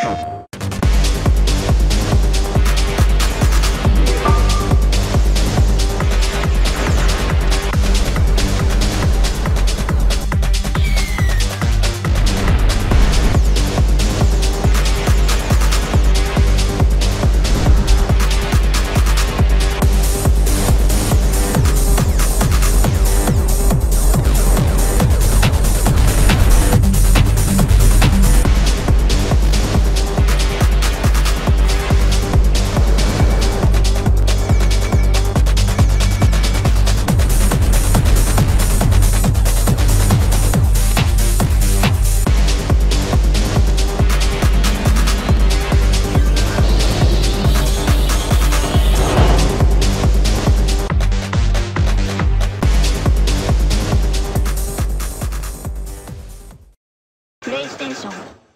you プレイステーション